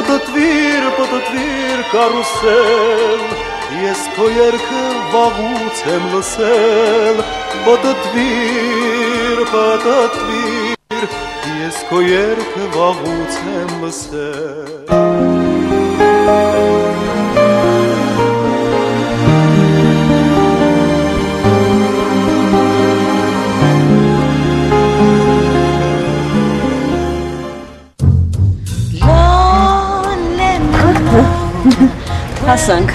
Պտտվիր, պտտվիր կարուսել, ես քո երգը վաղուց եմ լսել, Պտտվիր, պտտվիր, ես քո երգը վաղուց եմ լսել Հասանք։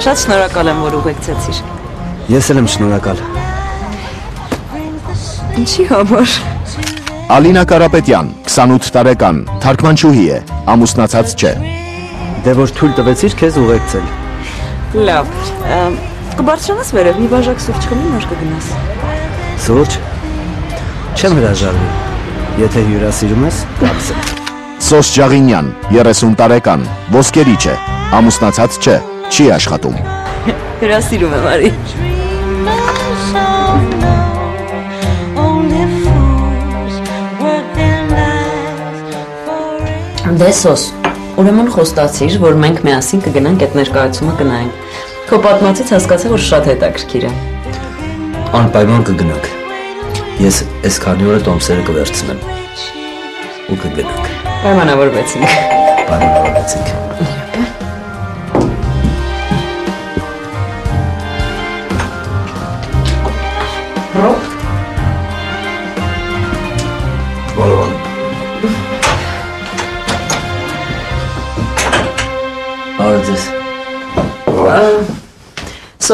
Շատ շնորհակալ եմ, որ ուղեկցեցիր։ Ես էլ եմ շնորհակալ։ Ինչի համար։ Ալինա Կարապետյան, 28 տարեկան, թարգմանչուհի է, ամուսնացած չէ։ Դե որ թույլ տվեցիր քեզ ուղեկցել։ Լավ։ Կբարձրանաս վերև, մի բաժակ սուրճ խմի, նոր կգնաս։ Սուրճ։ Չեմ հրաժարվի։ Եթե հյուրասիրում ես, կապսել։ Սոս Ջաղինյան, 30 տարեկան, ոսկերիչ է, ամուսնացած չէ, չի աշխատում։ Հրասիրում եմ արի։ Դե սոս, ուրեմն խոստացիր, որ մենք միասին կգնանք այդ ներկայացումը կնայենք։ Քո պատմածից հասկացա, որ շատ հետաքրքիր է։ Անպայման կգնանք։ Ես այս քանի օրը տոմսերը կվերցնեմ։ Ու կգնանք։ Պայմանավորվեցինք։ Պայմանավորվեցինք։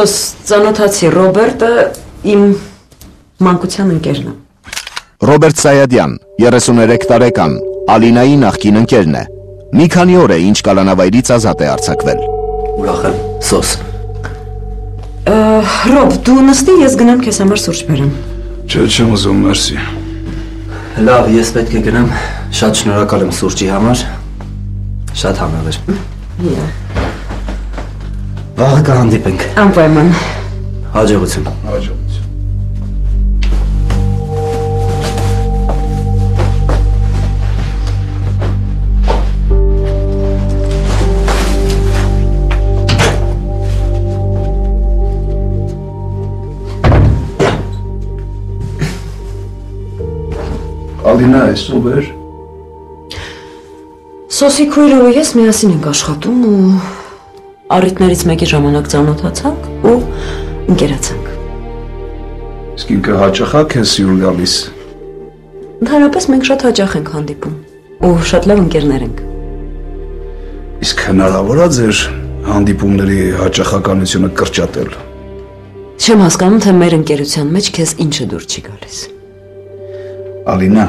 Սոս ծանոթացի Ռոբերտը իմ մանկության ընկերն է։ Ռոբերտ Սայադյան, 33 տարեկան, Ալինայի նախկին ընկերն է։ Մի քանի օր է ինչ կալանավայրից ազատ է արձակվել։ Ուրախ եմ։ Սոս։ Ռոբ, դու նստի, ես գնամ քեզ համար սուրճ բերեմ։ Չէ, չեմ ուզում, մերսի։ Լավ, ես պետք է գնամ։ Շատ շնորհակալ եմ սուրճի համար։ Շատ համեղ էր։ Վաղը կհանդիպենք։ Անպայման։ Հաջողություն։ Հաջողություն։ Ալինա, այս ով էր։ Սոսի քույրը ու ես միասին ենք աշխատում ու առիթներից մեկի ժամանակ ծանոթացանք ու ընկերացանք։ Իսկ ինքը հաճախա քեզ սիրու գալիս։ Ընդհանրապես մենք շատ հաճախ ենք հանդիպում ու շատ լավ ընկերներ ենք։ Իսկ հնարավոր է ձեր հանդիպումների հաճախականությունը կրճատել։ Չեմ հասկանում, թե մեր ընկերության մեջ քեզ ինչը դուր չի գալիս։ Ալինա,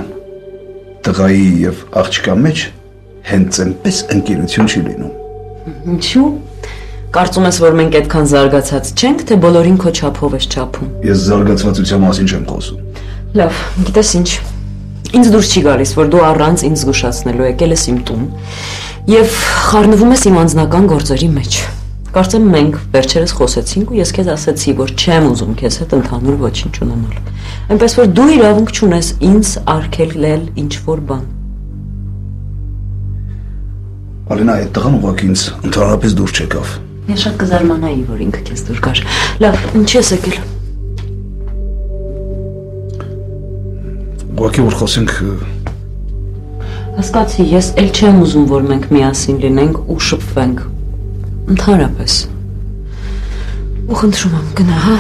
տղայի եւ աղջկա մեջ հենց այնպես ընկերություն չի լինում։ Ինչու՞։ Կարծում ես, որ մենք այդքան զարգացած չենք, թե բոլորին քո չափով ես չափում։ Ես զարգացվածության մասին չեմ խոսում։ Լավ, գիտես ինչ։ Ինձ դուրս չի գալիս, որ դու առանց ինձ զգուշացնելու եկել ես իմ տուն եւ խառնվում ես իմ անձնական գործերի մեջ։ Կարծեմ մենք վերջերս խոսեցինք ու ես քեզ ասացի, որ չեմ ուզում քեզ հետ ընդհանուր ոչինչ ունենալ։ Այնպես որ դու իրավունք չունես ինձ արգելել ինչ որ բան։ Ալինա, այդ տղան ուղղակի ինձ ընդհանրապես դուր չեկավ։ Ես շատ կզարմանայի, որ ինքը քեզ դուր գար։ Լավ, ինչ ես եկել։ Ուղղակի որ խոսենք Հասկացի, ես ել չեմ ուզում, որ մենք միասին լինենք ու շփվենք։ Ընդհանրապես։ Ու խնդրում եմ, գնա, հա։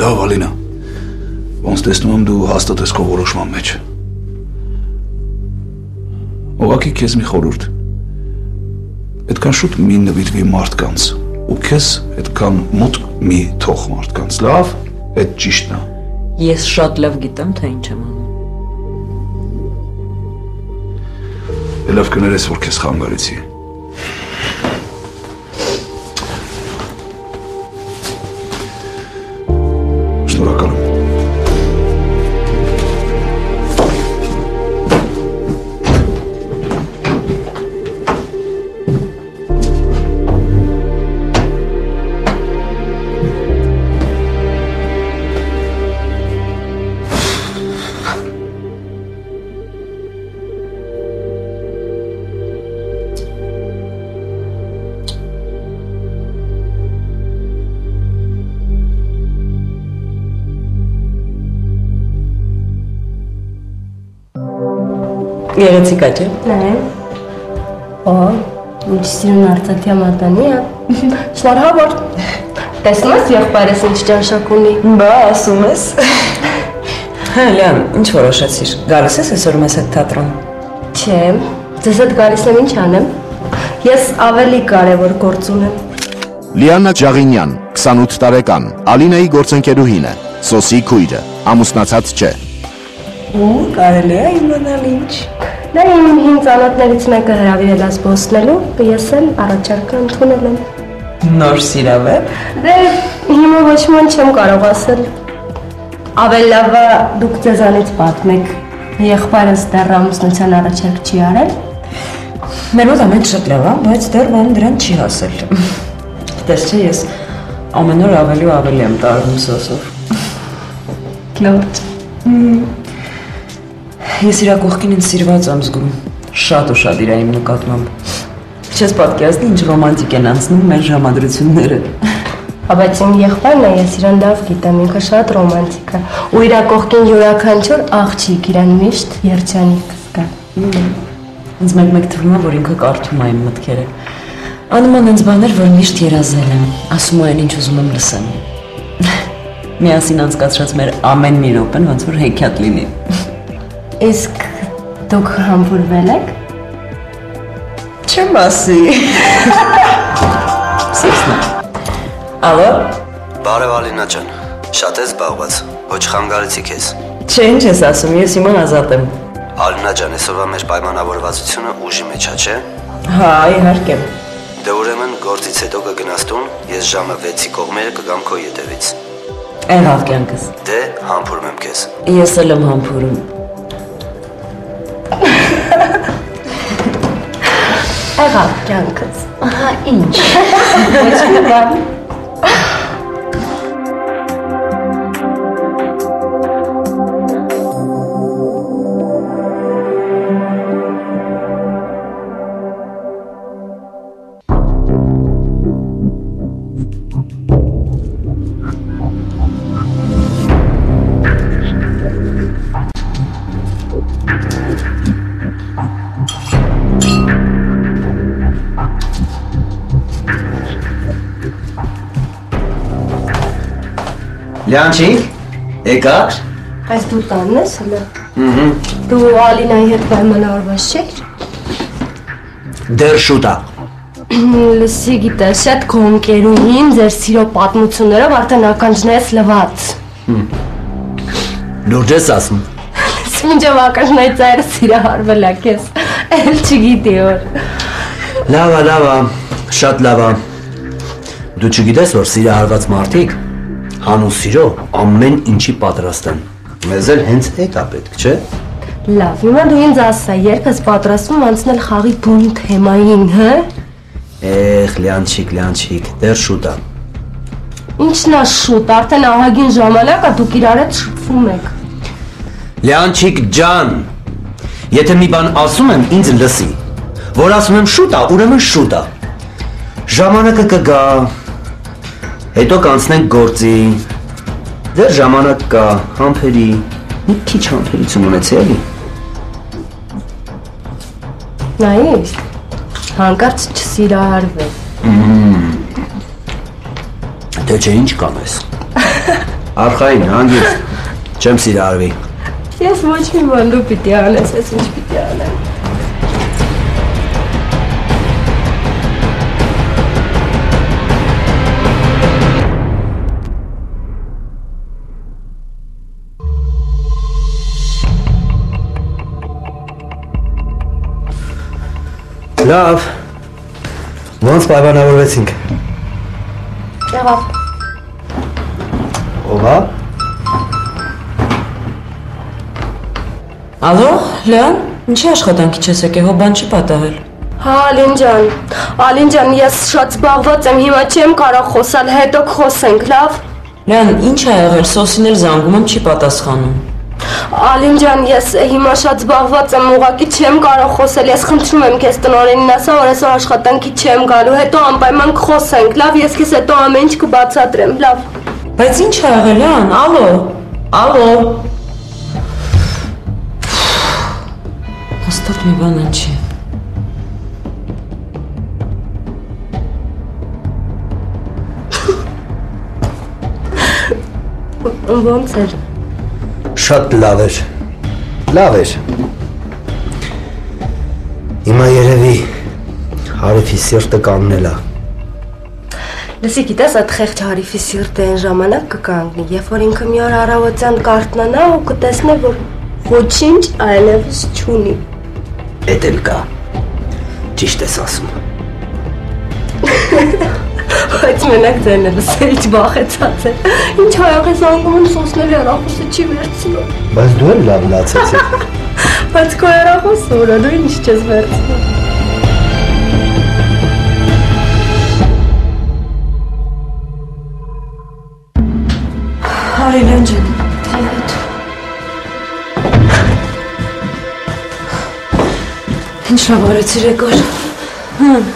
լավ Ալինա։ Ոնց տեսնում եմ դու հաստատ ես քո որոշման մեջ։ Ուղղակի քեզ մի խորհուրդ։ Այդքան շուտ մի նվիրվի մարդկանց ու քեզ այդքան մոտ մի թող մարդկանց։ Լավ, այդ ճիշտն է։ Ես շատ լավ գիտեմ, թե ինչ եմ անում։ Լավ կներես, որ քեզ խանգարեցի։ Շնորհակալ եմ։ Գեղեցիկ է, չէ՞։ Նայ։ Օ, ինչ սիրուն արծաթյա մատանի է։ Շնորհավոր։ Տեսնում ես եղբայրս ինչ ճաշակ ունի։ Բա, ասում ես։ Հա, Լիան, ինչ որոշեցիր։ Գալիս ես այսօր մեզ հետ թատրոն։ Չէ, ձեզ հետ գալիս եմ ինչ անեմ։ Ես ավելի կարևոր գործ ունեմ։ Լիանա Ջաղինյան, 28 տարեկան, Ալինայի գործընկերուհին է, Սոսի քույրը, ամուսնացած չէ։ Ու կարելի է իմանալ ինչ։ Դա իմ հին ծանոթներից մեկը հրավիրել է զբոսնելու, ես էլ առաջարկը ընդունել եմ։ Նոր սիրավեր։ Դե հիմա ոչ ման չեմ կարող ասել։ Ավելի լավ է դուք ձեզանից պատմեք։ Եղբայրս դեռ ամուսնության առաջարկ չի արել։ Մեր մոտ ամեն շատ լավ է, բայց դեռ բան դրան չի հասել։ Դες չէ ես ամեն օր ավելի ու ավելի եմ տարվում սոսով։ Լուրջ։ Ես իր կողքին ինձ սիրված եմ զգում։ Շատ ու շատ իր իմ նկատմամբ։ Չես պատկերացնի ինչ ռոմանտիկ են անցնում մեր ժամադրությունները։ Բայց իմ եղբայրն է, ես իրան լավ գիտեմ, ինքը շատ ռոմանտիկ է։ Ու իր կողքին յուրաքանչյուր աղջիկ իրան միշտ երջանիկ կզգա։ Ինձ մեկ-մեկ թվում է, որ ինքը կարդում է իմ մտքերը։ Անում են ինձ բաներ, որ միշտ երազել եմ։ Ասում են ինչ ուզում եմ լսեմ։ Միասին անցկացրած մեր ամեն մի րոպեն ոնց որ հեքիաթ լինի։ Իսկ դուք համբուրվել եք։ Չեմ ասի։ Սիքսնա։ Ալո։ Բարև Ալինա ջան։ Շատ ես զբաղված։ Ոչ խանգարեցի քեզ։ Չէ, ինչ ես ասում, ես հիմա ազատ եմ։ Ալինա ջան, այսօրվա մեր պայմանավորվածությունը ուժի մեջ է, չէ՞։ Հա, իհարկե։ Դե ուրեմն գործից հետո կգնաս տուն, ես ժամը 6-ի կողմերը կգամ քո ետևից։ Եղավ կյանքս։ Դե համբուրում եմ քեզ։ Ես էլ եմ համբուրում։ Եղավ կյանքս։ Ահա ինչ։ Ոչ մի բան։ Լյանչիկ, եկար։ Այս դու տանն ես հլը։ Դու Ալինայի հետ պայմանավորված չէիր։ Դեռ շուտ է։ Լսի գիտես, այդ քո ընկերուհին ձեր սիրո պատմություններով արդեն ականջնես լված։ Լուրջ ես ասում։ Մինչև ականջնայի ծայրը սիրահարվել է քեզ։ Էլ չգիտի որ։ Լավ է, լավ է, շատ լավ է։ Դու չգիտես, որ սիրահարված մարդիկ հանուն սիրո ամեն ինչի պատրաստ են։ Մեզ էլ հենց այդ է պետք, չէ՞։ Լավ, հիմա դու ինձ ասա, երբ ես պատրաստվում անցնել խաղի բուն թեմային, հա։ Էխ, լյանչիկ, լյանչիկ, դեռ շուտ է։ Ինչն է շուտ, արդեն ահագին ժամանակ է դուք իրար հետ շփվում եք։ Լյանչիկ ջան, եթե մի բան ասում եմ, ինձ լսի։ Որ ասում եմ շուտ է, ուրեմն շուտ է։ Ժամանակը կգա։ Հետո կանցնենք գործի։ Դեռ ժամանակ կա, համբերի։ Մի քիչ համբերություն ունեցի էլի։ Նայես։ Հանկարծ չսիրահարվել։ Դե չէ ինչ կանես։ Արխային, հանգիստ։ Չեմ սիրարվի։ Ես ոչ մի բան դու պիտի անես, ես ինչ պիտի անեմ։ Լավ։ Ոնց պայմանավորվեցինք։ Եղավ։ Ո՞վ է։ Ալո, Լեան, ինչի աշխատանքի չես եկել, հո բան չի պատահել։ Հա, Ալին ջան։ Ալին ջան, ես շատ զբաղված եմ, հիմա չեմ կարող խոսալ, հետո կխոսենք, լավ։ Լեան, ինչ ա եղել, Սոսին էլ զանգում եմ, չի պատասխանում։ Ալին ջան, ես հիմա շատ զբաղված եմ, ուղղակի չեմ կարող խոսել։ Ես խնդրում եմ քեզ տնօրենին ասա, որ այսօր աշխատանքի չեմ գալու, հետո անպայման կխոսենք, լավ, ես քեզ հետո ամեն ինչ կբացատրեմ, լավ։ Բայց ինչ ա եղել, Լեան, ալո։ Ալո։ հաստատ մի բան անչի։ Ոնց էր։ Շատ լավ էր։ Լավ էր։ Հիմա երևի հարիֆի սիրտը կաննելա։ Լսի գիտես այդ խեղճ հարիֆի սիրտը այն ժամանակ կկանգնի, երբ որ ինքը մի օր առավոտյան կարթնանա ու կտեսնե, որ ոչինչ այլևս չունի։ Էդ էլ կա։ Ճիշտ ես ասում։ Բայց մենակ ձերն է լսել ինչ վախեցած է։ Ինչ հայաղ ես անգամ սոսների առախոսը չի վերցնում։ Բայց դու էլ լավ լացեցիր։ Բայց քո առախոսը ուրա դու ինչ չես վերցնում։ Արինեն ջան, հետ։ Ինչ լավ արեցիր եկար։ Հմ,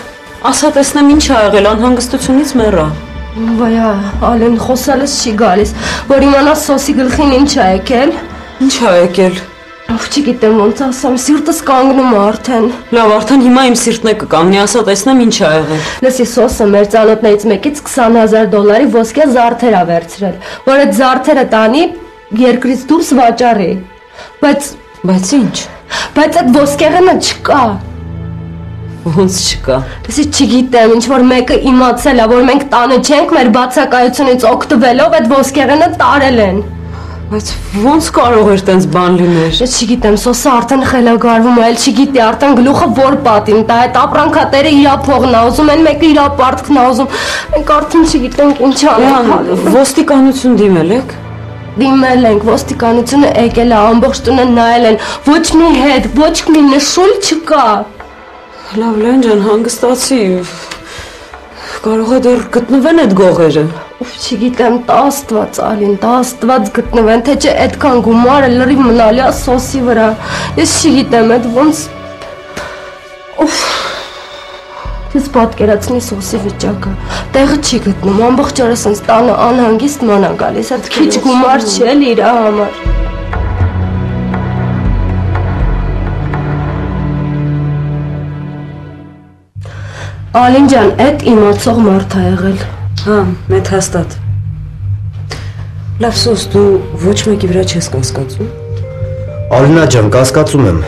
ասա տեսնեմ ինչ ա եղել, անհանգստությունից մեռա։ Վայա, Ալեն խոսալս չի գալիս, որ իմանաս սոսի գլխին ինչ ա եկել։ Ինչ ա եկել։ Ով չգիտեմ ոնց ասամ, սիրտս կանգնում արդեն։ Լավ, արդեն հիմա իմ սիրտն է կկանգնի, ասա տեսնեմ ինչ ա եղել։ Լսի, սոսը մեր ծանոթներից մեկից 20000 դոլարի ոսկե զարդեր ա վերցրել, որ այդ զարդերը տանի երկրից դուրս վաճառի։ Բայց Բայց ինչ։ բայց այդ ոսկեղենը չկա։ Ոնց չկա։ Լսի, չգիտեմ, ինչ որ մեկը իմացել է, որ մենք տանը չենք, մեր բացակայությունից օգտվելով այդ ոսկեղենը տարել են։ Բայց ոնց կարող էր տենց բան լինել։ Ես չգիտեմ, սոսը արդեն խելագարվում է, էլ չգիտի արդեն գլուխը որ պատին տա, այդ ապրանքատերը իրա փողն ա ուզում, այն մեկը իրա պարտքն ա ուզում։ Մենք արդեն չգիտենք ինչ անենք։ ոստիկանություն դիմել եք։ Դիմել ենք, ոստիկանությունը եկել է, ամբողջ տունը նայել են, ոչ մի հետ, ոչ մի նշույլ չկա։ Լավ, Լեան ջան, հանգստացի։ Կարող է դեռ գտնվեն այդ գողերը։ Ով չգիտեմ, տա աստված, Ալին, տա աստված գտնվեն, թե չէ այդքան գումարը լրիվ մնալի է սոսի վրա։ Ես չգիտեմ, այդ ոնց Ուֆ։ Ես պատկերացնի սոսի վիճակը։ Տեղը չի գտնում, ամբողջ օրը սենց տանը անհանգիստ մանա գալիս, այդ քիչ գումար չի էլ իր համար։ Ալին ջան, այդ իմացող մարդ ա եղել։ Հա, մեծ հաստատ։ Լավ, սոս, դու ոչ մեկի վրա չես կասկածում։ Արինա ջան, կասկածում եմ,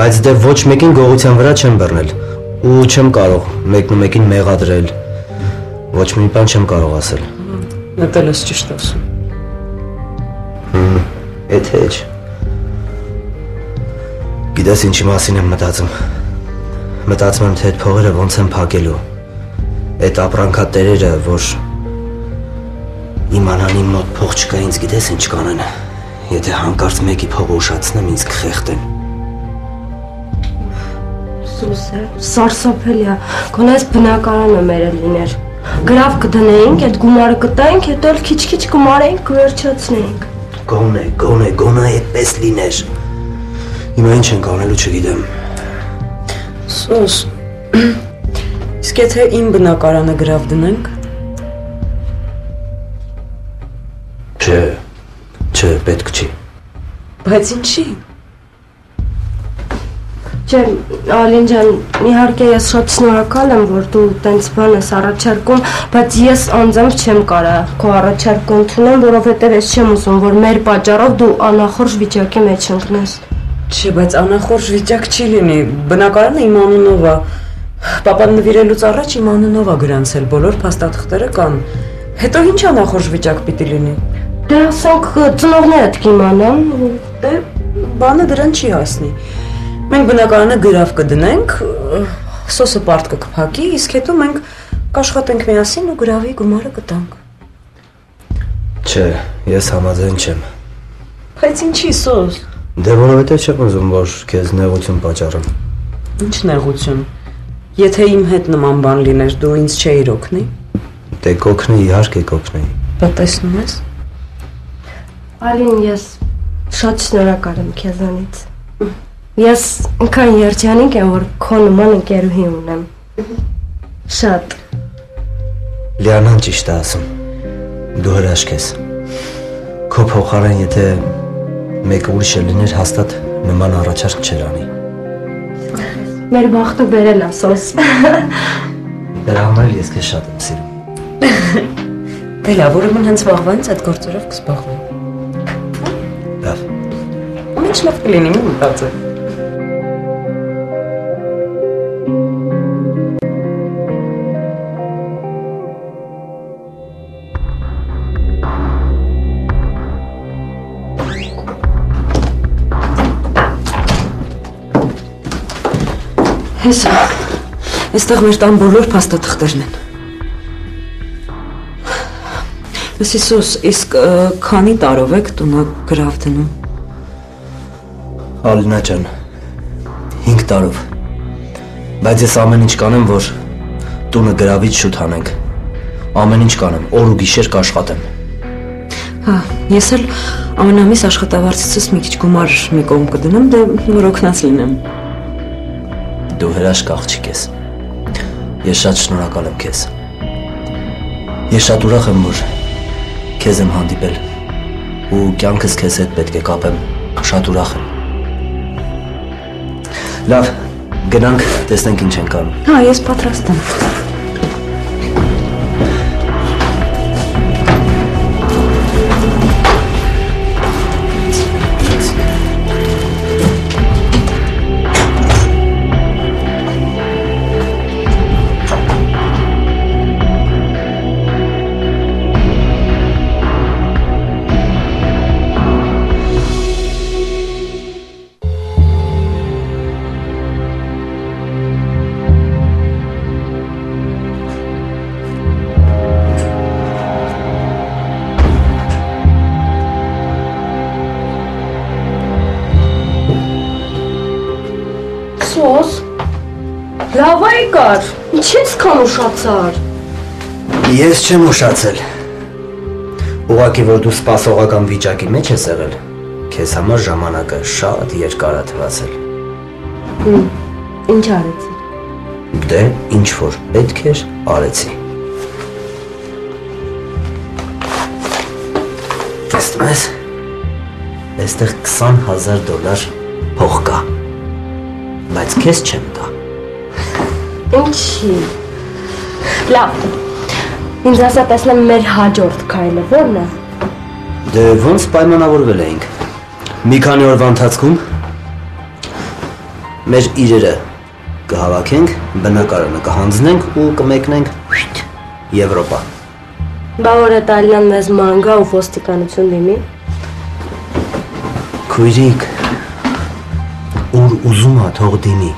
բայց դե ոչ մեկին գողության վրա չեմ բռնել ու չեմ կարող մեկն ու մեկին մեղադրել։ Ոչ մի բան չեմ կարող ասել։ Նետել ես ճիշտ ասում։ Էդ հեչ։ Գիտես ինչի մասին եմ մտածում։ Մտածում եմ թե այդ փողերը ոնց են փակելու։ Այդ ապրանքատերերը, որ իմանան իմ մոտ փող չկա, ինձ գիտես ինչ կանեն։ Եթե հանկարծ մեկի փողը ուշացնեմ, ինձ կխեղդեն։ Սուսը, սարսափելի է։ Գոնես բնակարանը մեր էլ լիներ։ Գրավ կդնեինք, այդ գումարը կտայինք, հետո էլ քիչ-քիչ կմարեինք, կվերջացնեինք։ Գոնե, գոնե, գոնե այդպես լիներ։ Հիմա ինչ ենք անելու չգիտեմ։ Սոս։ Իսկ եթե իմ բնակարանը գրավ դնենք, Չէ, չէ, պետք չի։ բայց ինչի։ Չէ, Ալին ջան, իհարկե ես շատ շնորհակալ եմ, որ դու տենց բան ես առաջարկում, բայց ես անձամբ չեմ կարա քո առաջարկը ընդունեմ, որովհետև ես չեմ ուզում, որ մեր պատճառով դու անախորժ վիճակի մեջ ընկնես։ Չէ, բայց անախորժ վիճակ չի լինի։ Բնակարանը իմ անունով է։ Պապան նվիրելուց առաջ իմ անունով է գրանցել, բոլոր փաստաթղթերը կան։ Հետո ինչ անախորժ վիճակ պիտի լինի։ Դե ասենք ծնողներդ կիմանան, Դե բանը դրան չի հասնի։ Մենք բնակարանը գրավ կդնենք, սոսը պարտքը կփակի, իսկ հետո մենք կաշխատենք միասին ու գրավի գումարը կտանք։ Չէ, ես համաձայն չեմ։ Բայց ինչի սոս։ Դե որովհետեւ չեմ ուզում, որ քեզ նեղություն պատճառեմ։ Ինչ նեղություն։ Եթե իմ հետ նման բան լիներ, դու ինձ չէիր օգնի։ Դե կօգնի, իհարկե կօգնի։ Բա տեսնում ես։ Ալին, ես շատ շնորհակալ եմ քեզանից։ Ես ինքան երջանիկ եմ, որ քո նման ընկերուհի ունեմ։ Շատ։ Լիանան ճիշտ է ասում։ Դու հրաշք ես։ Քո փոխարեն եթե մեկը ուրիշը լիներ, հաստատ նման առաջարկ չեր անի։ Մեր բախտը բերել է սոս։ Դրա համար ես քեզ շատ եմ սիրում։ Դե լավ, ուրեմն հենց վաղվանից այդ գործերով կզբաղվեմ։ Լավ։ Ու ինչ լավ կլինի, մի մտածել։ Հեսա, այստեղ մեր տան բոլոր փաստաթղթերն են։ Սիսուս, իսկ քանի տարով եք տունը գրավ դնում։ Ալինա ջան, 5 տարով։ Բայց ես ամեն ինչ կանեմ, որ տունը գրավից շուտ հանենք։ Ամեն ինչ կանեմ, օր ու գիշեր կաշխատեմ։ Հա, ես էլ ամենամիս աշխատավարձիցս մի քիչ գումար մի կողմ կդնեմ, դե որ օգնած լինեմ։ Դու հրաշք աղջիկ ես։ Ես շատ շնորհակալ եմ քեզ։ Ես շատ ուրախ եմ, որ քեզ եմ հանդիպել ու կյանքս քեզ հետ պետք է կապեմ։ Շատ ուրախ եմ։ Լավ, գնանք, տեսնենք ինչ ենք անում։ Հա, ես պատրաստ եմ։ Ես չեմ ուշացել։ Ուղղակի որ դու սպասողական վիճակի մեջ ես եղել, քեզ համար ժամանակը շատ երկար է թվացել։ Ինչ արեցի։ Դե, ինչ որ պետք էր, արեցի։ Տեսնում ես, այստեղ 20000 դոլար փող կա։ Բայց քեզ չեմ տա։ Ինչի։ Լավ, Ինձ ասա տեսնեմ մեր հաջորդ քայլը ո՞րն է։ Դե ոնց պայմանավորվել էինք։ Մի քանի օրվա ընթացքում մեր իրերը կհավաքենք, բնակարանը կհանձնենք ու կմեկնենք Եվրոպա։ Բա որ այդ Ալյան մեզ մանգա ու ոստիկանություն դիմի։ Քույրիկ, ուր ուզում ա թող դիմի։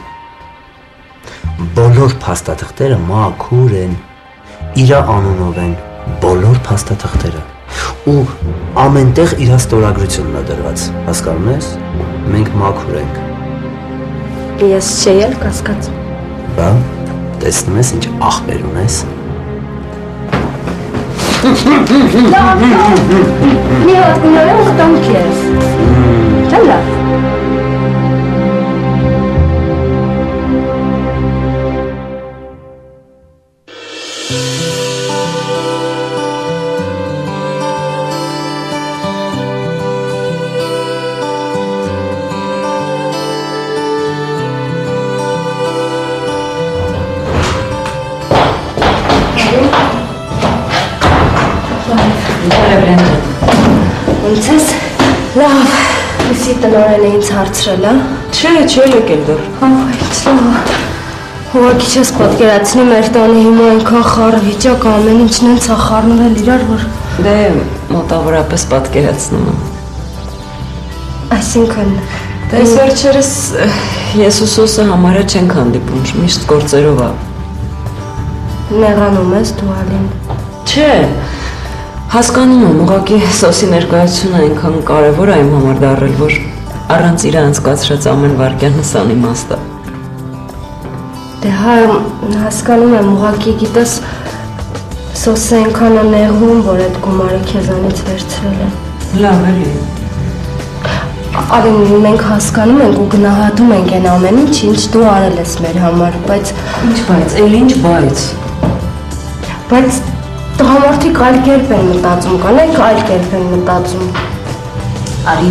Բոլոր փաստաթղթերը մաքուր են, իրա անունով են, բոլոր փաստաթղթերը։ Ու ամենտեղ իրա ստորագրությունն է դրված, հասկանում ես։ Մենք մաքուր ենք։ Ես չէի էլ կասկած։ Բա, տեսնում ես ինչ աղբեր ունես։ Լավ, լավ։ Մի հատ գնալու կտամ քեզ։ ինձ հարցրել, հա։ Չէ, չէ, Ահ, լավ։ Ուղղակի չես պատկերացնի մեր տանը հիմա այնքան խառը վիճակ ամեն ինչն են ցախառնվել իրար, որ Դե մոտավորապես պատկերացնում եմ։ այսինքն Դες վերջերս ը, ես ու Սոսը համարը չենք հանդիպում, միշտ գործերով է։ նեղանում ես դու ալին։ Չէ, հասկանում եմ, ուղղակի Սոսի ներկայությունը այնքան կարևոր է իմ համար դառել, որ առանց իր անցկացրած ամեն վարքյանս անիմաստ է։ Դե հա հասկանում եմ, ուղղակի գիտես սոսը այնքան է նեղվում, որ այդ գումարը քեզանից վերցրել է։ Լավ էլի։ Արին մենք հասկանում ենք ու գնահատում ենք այն ամեն ինչ, ինչ դու արել ես մեր համար, բայց Ինչ բայց, էլ ինչ բայց։ բայց տղամարդիկ այլ կերպ են մտածում, կանայք այլ կերպ են մտածում։ Արի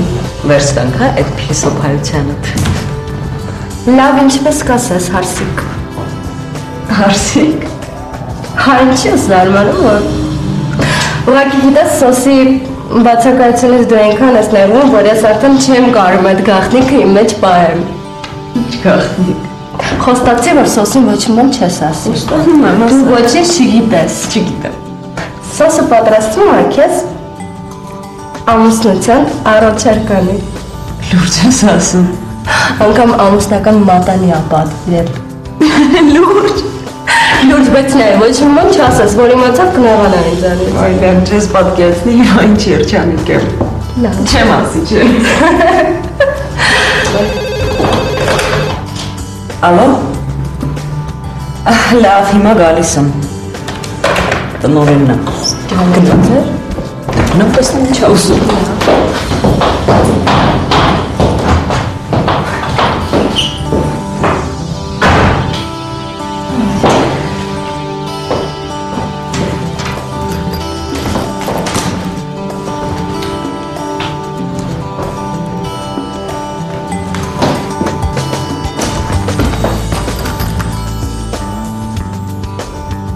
վերստանք հա այդ փիլիսոփայությանը։ Լավ, ինչպես կասես, հարսիկ։ Հարսիկ։ Հա ինչի ես զարմանում որ։ Ուղղակի գիտես սոսի բացակայությունից դու այնքան ես ներվում, որ ես արդեն չեմ կարում այդ գաղտնիքը իմ մեջ պահեմ։ Ինչ գախնիկ։ Խոստացի, որ սոսին ոչ բան չես ասի։ Ստանում եմ, Դու ոչինչ չգիտես։ չգիտեմ։ Սոսը պատրաստվում է քեզ ամուսնության առաջարկանի։ Լուրջ ես ասում։ Անկամ ամուսնական մատանի ապատվել։ Լուրջ։ Լուրջ, բայց նայ, ոչ մի բան չասես, որ իմացավ կնեղանա ինձանից։ Այ դեռ չես պատկերացնի հիմա ինչ երջանիկ եմ։ Լավ։ Չեմ ասի, չէ։ Ալո։ Լավ, հիմա գալիս եմ։ Տնորենն է։ Գնացեր։ Նույնպես ինչ ա ուզում։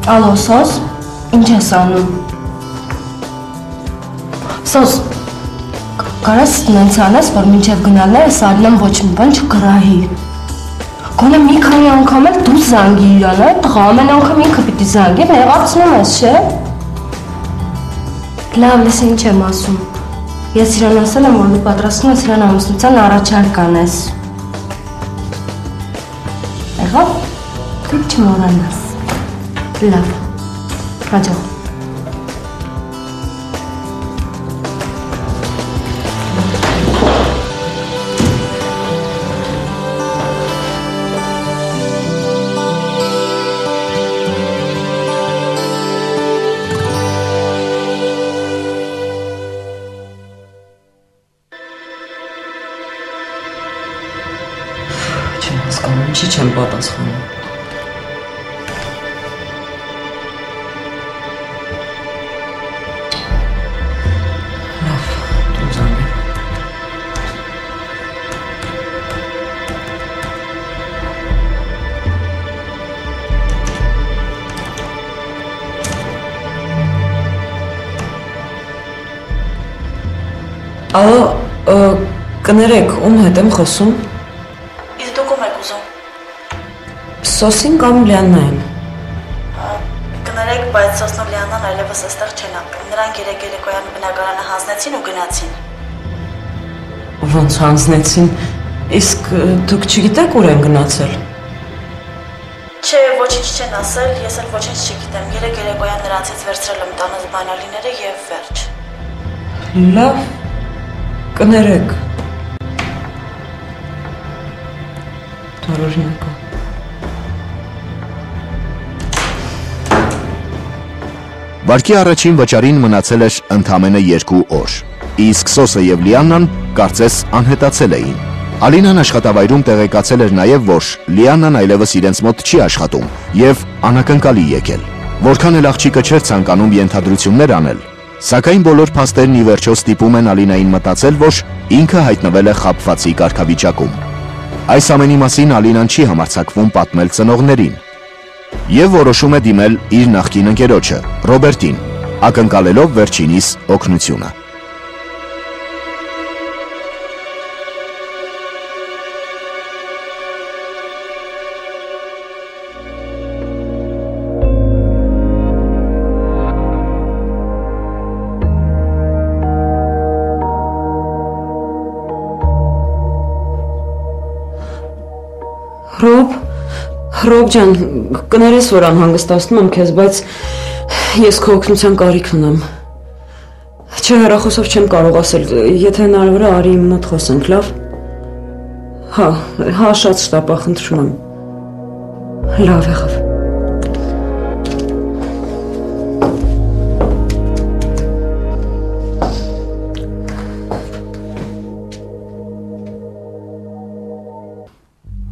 Ալո, սոս, ինչ ես անում։ Սոս, կարաս նենց անես, որ մինչև գնալները Սարինան ոչ մի բան չկրահի։ Գոնե մի քանի անգամ էլ դու զանգի իրան, այդ տղա ամեն անգամ ինքը պիտի զանգի, նեղացնում ես, չէ։ Լավ, լես ինչ եմ ասում։ Ես իրան ասել եմ, որ դու պատրաստվում ես իրան ամուսնության առաջարկ անես։ Եղավ։ Դու չմոռանաս։ Լավ։ Հաջող։ Ալո, կներեք, ում հետ եմ խոսում։ Իսկ դուք ում եք ուզում։ Սոսին կամ Լիաննային։ Կներեք, բայց Սոսնով Լիանան այլևս այստեղ չեն ապրում։ Նրանք երեք երեկոյան բնակարանը հանձնեցին ու գնացին։ Ոնց հանձնեցին։ Իսկ դուք չգիտեք ուր են գնացել։ Չէ, ոչինչ չեն ասել, ես էլ ոչինչ չգիտեմ։ Երեք երեկոյան նրանցից վերցրել եմ տանս բանալիները եւ վերջ։ Լավ։ Կներեք։ Տարօրինակա։ Վարկի առաջին վճարին մնացել էր ընդամենը երկու օր։ Իսկ Սոսը եւ Լիաննան կարծես անհետացել էին։ Ալինան աշխատավայրում տեղեկացել էր նաև, որ Լիաննան այլևս իրենց մոտ չի աշխատում եւ անակնկալի եկել։ Որքան էլ աղջիկը չէր ցանկանում ենթադրություններ անել, սակայն բոլոր փաստերն ի վերջո ստիպում են Ալինային մտածել, որ ինքը հայտնվել է խապվածի կարգավիճակում։ Այս ամենի մասին Ալինան չի համարձակվում պատմել ծնողներին, եւ որոշում է դիմել իր նախկին ընկերոջը, Ռոբերտին, ակնկալելով վերջինիս օգնությունը։ Ռոբ ջան, կներես որ անհանգստացնում եմ քեզ, բայց ես քո օգնության կարիք ունեմ։ Չէ, հեռախոսով չեմ կարող ասել, եթե հնարավոր է արի իմ մոտ խոսենք, լավ։ Հա, հա, շատ շտապա, խնդրում եմ։ Լավ եղավ։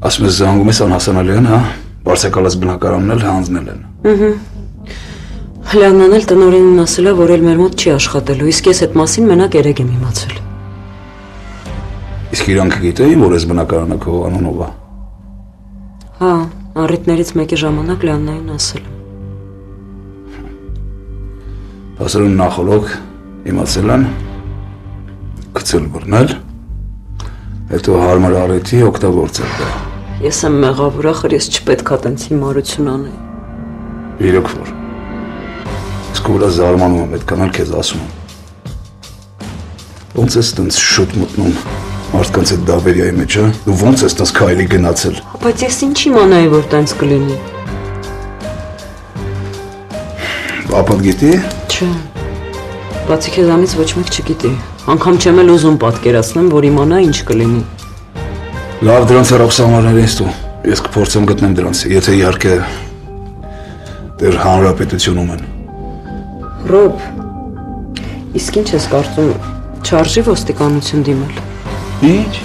Ասում ես զանգում ես անհասանալի են, հա։ Բարսեկալած բնակարանն էլ հանձնել են։ Հլյանն էլ տնորենին ասել է, որ էլ մեր մոտ չի աշխատելու, իսկ ես այդ մասին մենակ երեք եմ իմացել։ Իսկ իրանք գիտեին, որ այս բնակարանը քո անունով է։ Հա, առիթներից մեկի ժամանակ Լիաննային ասել։ Ասում նախորոք իմացել են գցել բռնել, հետո հարմար առիթի օգտագործել դա։ Ես եմ մեղավոր, ախր ես չպետքա տենց հիմարություն անեի։ Իրոք որ։ Իսկ ուրա զարմանում եմ այդ կանալ քեզ ասում եմ։ Ոնց ես տենց շուտ մտնում մարդկանց այդ դավերիայի մեջ, հա? Դու ոնց ես տես քայլի գնացել։ Բայց ես ինչ իմանայի, որ տենց կլինի։ Ապատ գիտի։ Չէ։ Բացի քեզանից ոչ մեկ չգիտի։ Անկամ չեմ էլ ուզում պատկերացնեմ, որ իմանա ինչ կլինի։ Լավ դրանց հրապսամարներ ես դու։ Ես կփորձեմ գտնեմ դրանց, եթե իհարկե դեր հանրապետությունում են։ Ռոբ, իսկ ինչ ես կարծում, չարժի ոստիկանություն դիմել։ Ինչ։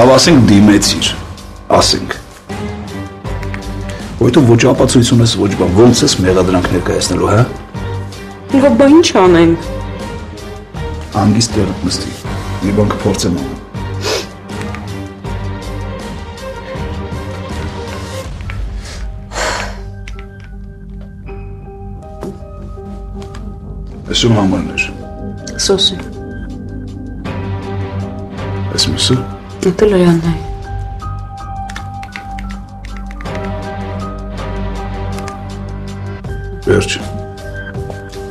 Լավ ասենք դիմեցիր, ասենք։ Որտո ոչ ապացույց ունես ոչ բան, ոնց ես մեղադրանք ներկայացնելու, հա։ Լավ, բա ինչ անենք։ Հանգիստ դեր նստի։ Մի բան կփորձեմ անել։ Այսում համարներ։ Սոսի։ Այս մսը Դա Լիաննայի։ վերջ։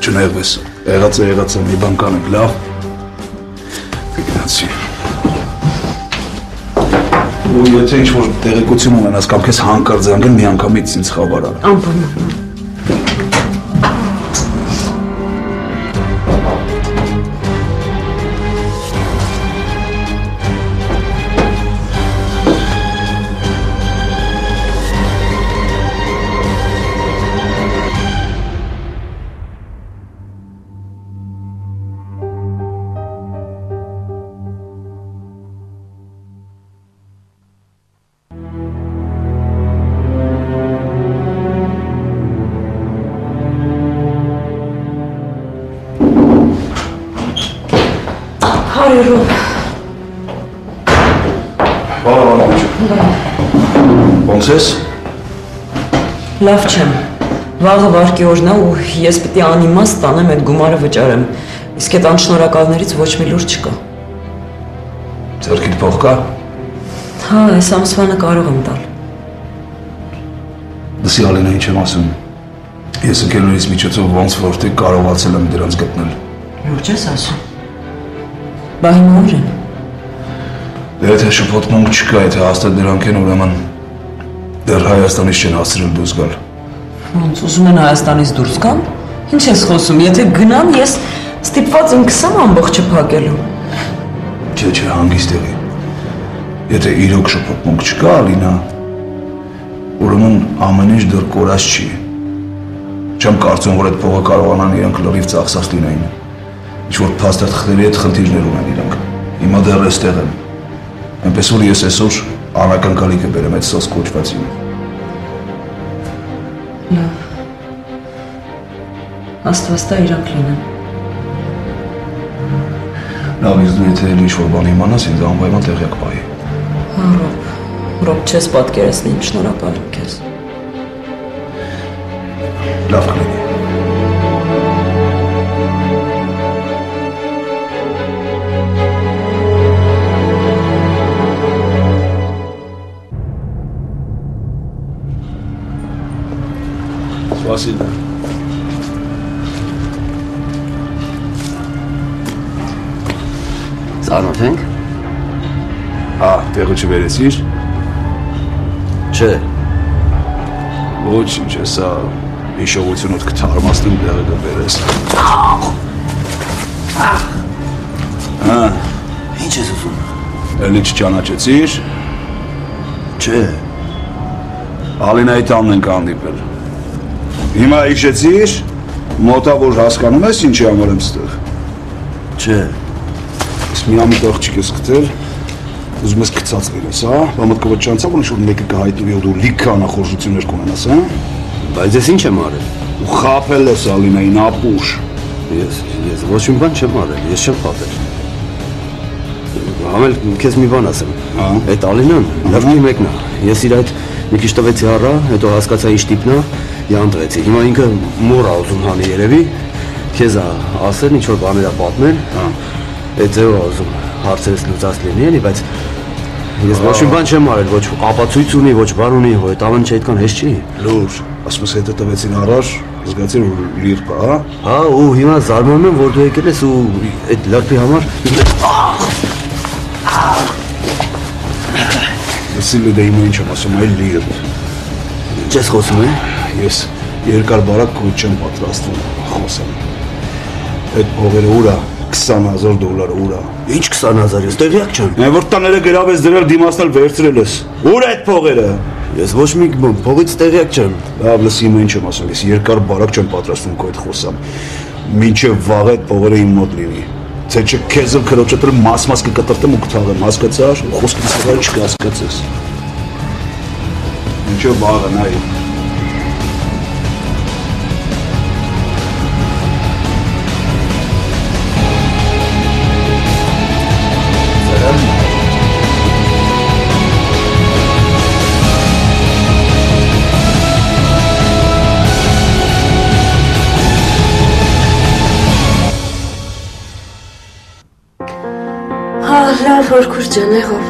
Չնեղվես։ Եղած է եղած է մի բան կանենք, լավ։ Գնացի։ Ու եթե ինչ որ տեղեկություն ունենաս կամ քեզ հանկարծ զանգեն մի անգամից ինձ խաբար արա։ Անպայման։ Ոնց ես։ լավ չեմ։ Վաղը վարկի օրն է ու ես պիտի անիմաստ տանեմ այդ գումարը վճարեմ։ Իսկ այդ անշնորհակալներից ոչ մի լուր չկա։ Ձերքիդ փող կա։ Հա, այս ամսվանը կարող եմ տալ։ Դսի Ալենա ինչ եմ ասում։ Ես ընկերներից միջոցով ոնց որտեղ կարողացել եմ դրանց գտնել։ Լուրջ ես ասում։ Բա հիմա ուր են։ Դե եթե շփոթմունք չկա, եթե հաստատ դրանք են, ուրեմն դեռ Հայաստանից չեն հասցրել դուրս գալ։ Ոնց ուզում են Հայաստանից դուրս գան։ Ինչ ես խոսում, եթե գնան, ես ստիպված եմ կսամ ամբողջը փակելու։ Չէ, չէ, հանգիստ եղի։ Եթե իրոք շփոթմունք չկա, Ալինա, ուրեմն ամեն ինչ դեռ կորած չի։ Չեմ կարծում, որ այդ փողը կարողանան իրանք լրիվ ծախսած լինեին։ Ինչ որ փաստաթղթերի հետ խնդիրներ ունեն իրանք։ Հիմա դեռ էստեղ են։ Այնպես որ ես այսօր անակնկալի կբերեմ այդ սոս կոչվածին։ Աստվածտա իրանք լինեն։ Լավ, իսկ դու եթե ինչ որ բան իմանաս, ինձ անպայման տեղյակ պահի։ Հա, Ռոբ։ Ռոբ չես պատկերացնի, շնորհակալ եմ քեզ։ Լավ Ծանոթ ենք։ Հա, տեղը չվերեցիր։ Չէ։ Ոչինչ, հեսա հիշողությունդ կթարմացնեմ տեղը կբերես։ Հա, Ինչ ես ուզում։ էլի չճանաչեցիր։ Չէ։ Ալինայի տանն ենք հանդիպել։ Հիմա հիշեցիր, մոտավոր հասկանում ես ինչի համար եմ ստեղ։ Չէ։ մի ամիտ աղջիկ ես գտել, ուզում ես գցած լինես, հա? Բա մտքովդ չանցավ որ ինչ-որ մեկը կհայտնվի ու դու լիքը անախորժություններ կունենաս, հա? Բայց ես ինչ եմ արել։ Ու խაფել ես Ալինային ապուշ։ Ես ես ոչ մի բան չեմ արել, ես չեմ խաբել։ Համել քեզ մի բան ասեմ։ Հա։ Այդ Ալինան լրիվ մեկն է։ Ես իր այդ մի քիչ տվեցի առա, հետո հասկացա ինչ տիպն է, յանտրեցի։ Հիմա ինքը մոռ ա ուզում հանի երևի։ Քեզ ասել ինչ որ բաներ ա պատմել։ Հա։ Այդ ա ուզում հարցերս լուծած լինի, էլի, բայց ես ոչ մի բան չեմ արել, ոչ ապացույց ունի, ոչ բան ունի, որ այդ ամեն ինչ այդքան հեշտ չի։ Լուր, ասում ես հետո տվեցին առաջ, զգացի որ լիր կա, հա։ Հա, ու հիմա զարմանում եմ, որ դու եկել ես ու այդ լրբի համար Լսի լուդեի մը ինչ եմ ասում, այլ լիր։ չես խոսում է։ Ես երկար բարակ քո չեմ պատրաստվում խոսեմ։ Այդ փողերը ուրա 20000 դոլար ուրա։ Ինչ 20000 ես տեղյակ չեմ։ Մեն որ տաները գրավ ես դրել դիմացնել վերցրել ես։ Ուր է այդ փողերը։ Ես ոչ մի բան փողից տեղյակ չեմ։ Լավ, լսի մը ինչ եմ ասում, ես երկար բարակ չեմ պատրաստվում քո այդ խոսամ։ Մինչև վաղ այդ փողերը իմ մոտ լինի։ Թե չէ քեզ ու քրոջը մաս-մաս կկտրտեմ ու կթաղեմ, հասկացար։ Խոսքից հետո չկասկածես։ Մինչև վաղը նայ։ որ քուր ջան, եղավ։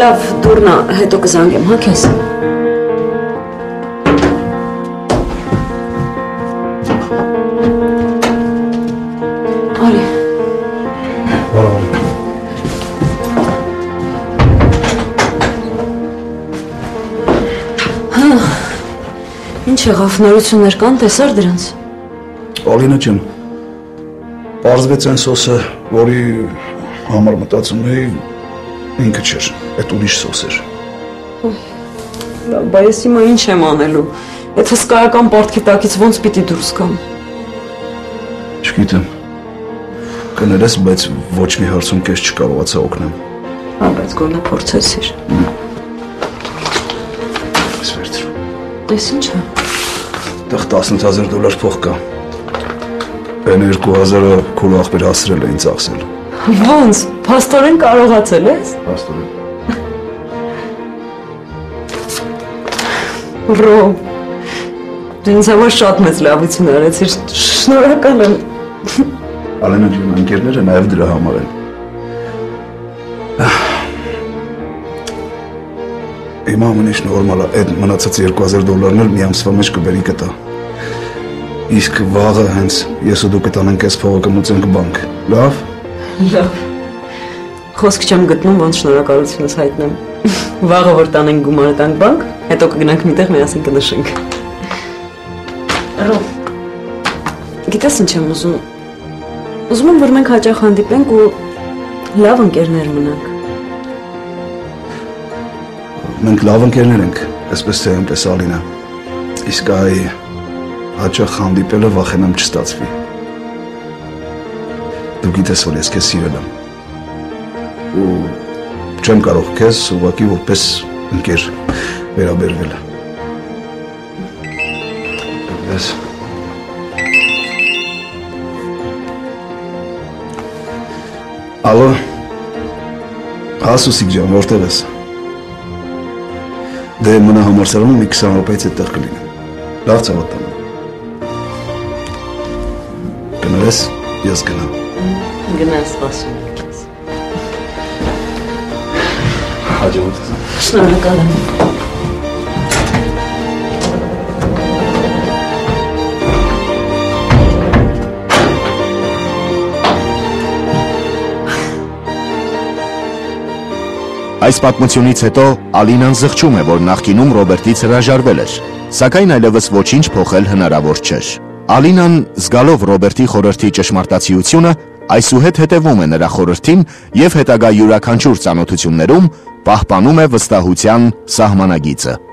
Լավ, դուրնա, հետո կզանգեմ, հա քեզ։ Արի, ինչ եղավ, նորություններ կան, տեսար դրանց։ Ալինա ջան։ Պարզվեց այն սոսը, որի համար մտածում էի ինքը չէր, այդ ուրիշ սոս էր։ բա ես հիմա ինչ եմ անելու։ Այդ հսկայական պարտքի տակից ոնց պիտի դուրս գամ։ Չգիտեմ։ Կներես, բայց ոչ մի հարցում քեզ չկարողացա օգնեմ։ Հա, բայց գոնե փորձեցիր։ Ես վերցրու։ Դες ինչ է։ Դեռ 18000 դոլար փող կա։ Այն 2000-ը քո ախպեր հասրել է ինձ ախսել։ Ոնց, փաստորեն կարողացել ես։ Աստորեն։ Ռո։ Դու ինձ համար շատ մեծ լավություն արեցիր։ Շնորհակալ եմ։ Ալենա ջան, ընկերները նաև դրա համար են։ Իմ ամեն ինչ նորմալ է, այդ մնացած 2000 դոլարն էլ մի ամսվա մեջ կբերի կտա։ Իսկ վաղը հենց ես ու դու կտանենք այս փողը կմուծենք բանկ։ Լավ։ Լավ։ Խոսք չեմ գտնում, ոնց շնորհակալությունս հայտնեմ։ Վաղը որ տանենք գումարը տանք բանկ, հետո կգնանք միտեղ միասին կնշենք։ Ռո։ Գիտես ինչ եմ ուզում։ Ուզում եմ որ մենք հաճախ հանդիպենք ու լավ ընկերներ մնանք։ Մենք լավ ընկերներ ենք, այսպես թե այնպես Ալինա։ Իսկ այ հաճախ հանդիպելը վախենամ չստացվի։ Դու գիտես, որ ես քեզ սիրել եմ։ Ու չեմ կարող քեզ ուղղակի որպես ընկեր վերաբերվել։ Ես Ալո։ Հասուսիկ ջան, որտեղ ես։ Դե մնա համարսարանում մի 20 րոպեից այդտեղ կլինեմ։ Լավ ցավատան։ Գնալես, ես գնամ։ Գնաս սպասում եմ քեզ։ Հաջողություն։ Շնորհակալ եմ։ Այս պատմությունից հետո Ալինան զղջում է, որ նախկինում Ռոբերտից հրաժարվել էր, սակայն այլևս ոչինչ փոխել հնարավոր չէր։ Ալինան, զգալով Ռոբերտի խորհրդի ճշմարտացիությունը, այսուհետ հետևում է նրա խորհրդին եւ հետագա յուրաքանչյուր ծանոթություններում պահպանում է վստահության սահմանագիծը։